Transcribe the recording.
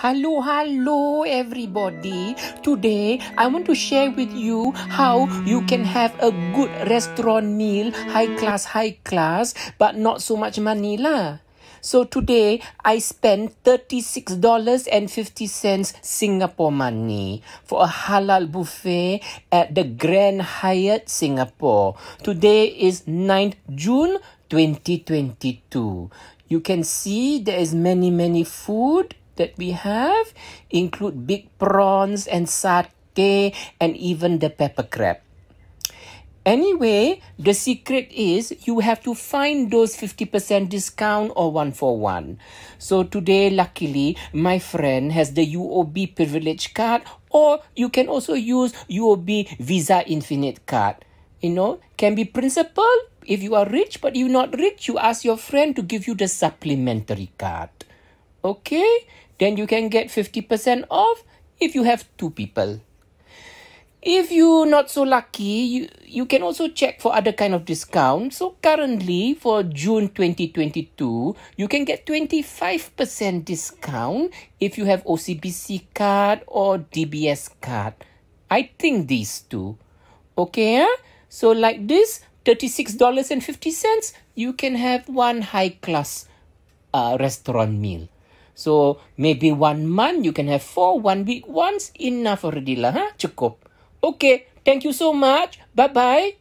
Hello, hello, everybody. Today, I want to share with you how you can have a good restaurant meal, high class, high class, but not so much money lah. So today, I spent $36.50 Singapore money for a halal buffet at the Grand Hyatt Singapore. Today is 9th June 2022. You can see there is many, many food that we have include big prawns and satay and even the pepper crab. Anyway, the secret is you have to find those 50% discount or one for one. So today, luckily, my friend has the UOB privilege card or you can also use UOB Visa Infinite card. You know, can be principal. If you are rich but you're not rich, you ask your friend to give you the supplementary card. Okay? Then you can get 50% off if you have two people. If you're not so lucky, you, you can also check for other kind of discount. So currently for June 2022, you can get 25% discount if you have OCBC card or DBS card. I think these two. Okay, huh? so like this, $36.50, you can have one high class uh, restaurant meal. So maybe one month you can have four, one week once enough already lah, huh? Cukup. Okay, thank you so much. Bye bye.